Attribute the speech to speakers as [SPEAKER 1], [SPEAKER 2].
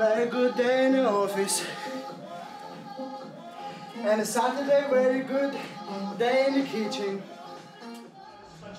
[SPEAKER 1] a good day in the office. And a Saturday, very good day in the kitchen.